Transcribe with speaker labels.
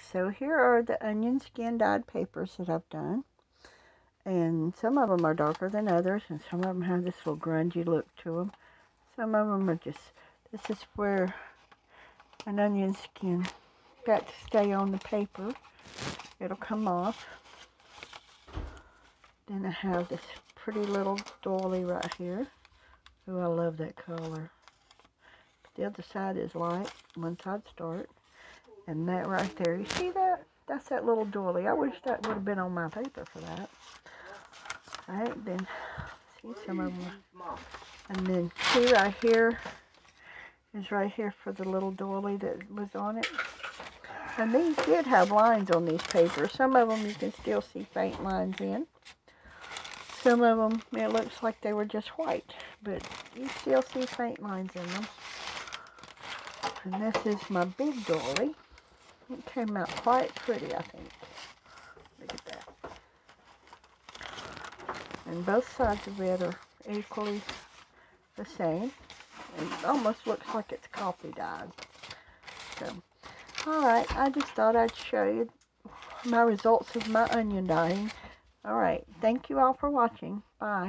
Speaker 1: So here are the onion skin dyed papers that I've done. And some of them are darker than others, and some of them have this little grungy look to them. Some of them are just, this is where an onion skin got to stay on the paper. It'll come off. Then I have this pretty little doily right here. Oh, I love that color. The other side is light, one side's dark. And that right there, you see that? That's that little doily. I wish that would have been on my paper for that. Alright, then, see some of them. And then see right here is right here for the little doily that was on it. And these did have lines on these papers. Some of them you can still see faint lines in. Some of them, it looks like they were just white, but you still see faint lines in them. And this is my big doily. It came out quite pretty, I think. Look at that. And both sides of it are equally the same. It almost looks like it's coffee dyed. So, alright, I just thought I'd show you my results of my onion dyeing. Alright, thank you all for watching. Bye.